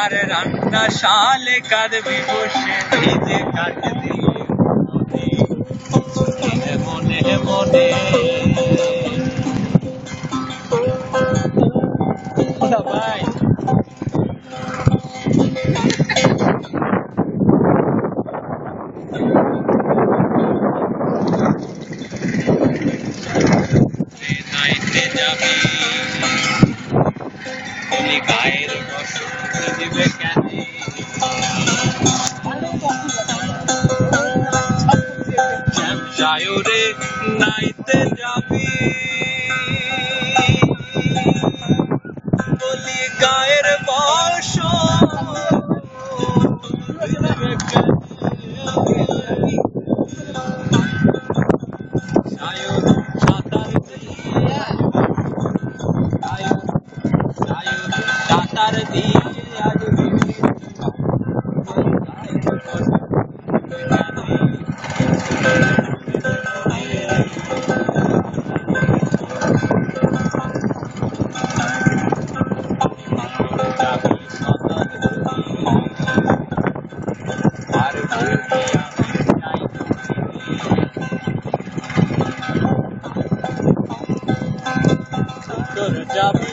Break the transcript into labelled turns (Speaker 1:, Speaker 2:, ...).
Speaker 1: আর রান্না শালে কাঁদবি বসে ভিজে কাটবি। মনে মনে ভাই। নাইতে যাবি তুমি গায়ের বসন্ত দিবে কেন যায়রে নাইতে যাবি বলি গায়ের সাঁতার দিয়ে আজ আর তোর যাবি